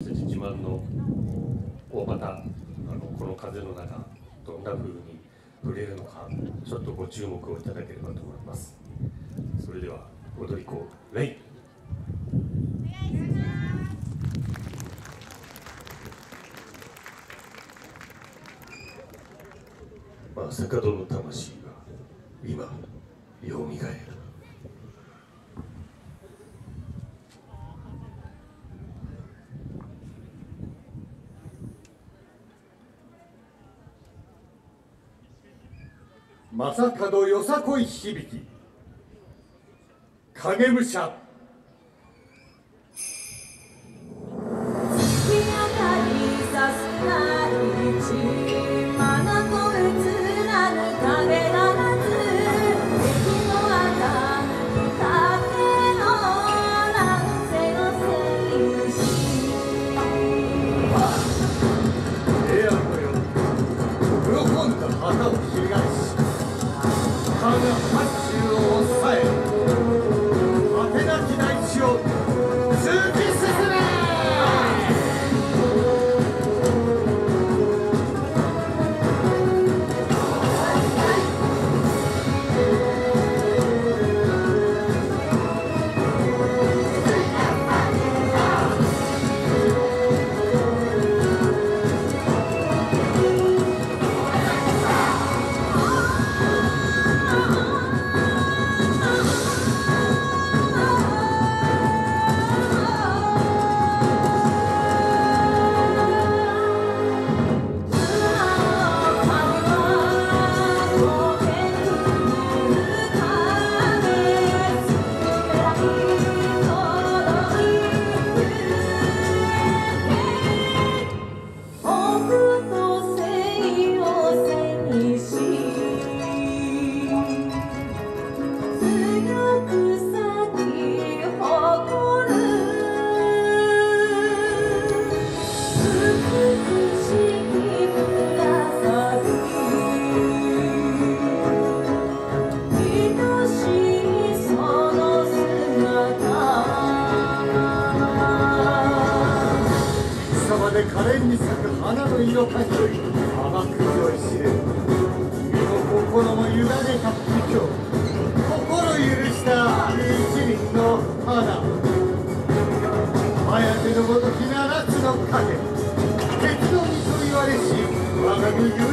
自慢の大股あのこの風の中どんな風に触れるのかちょっとご注目をいただければと思います。それでは踊り子レイ。正門の魂が今よみがえる。正門よさこい響き。影武者可憐に咲く花の色かにより甘く酔いしれ心も委ねた不況心許した一輪の花。颯のごとき七つの影。鉄の実と言われし我が身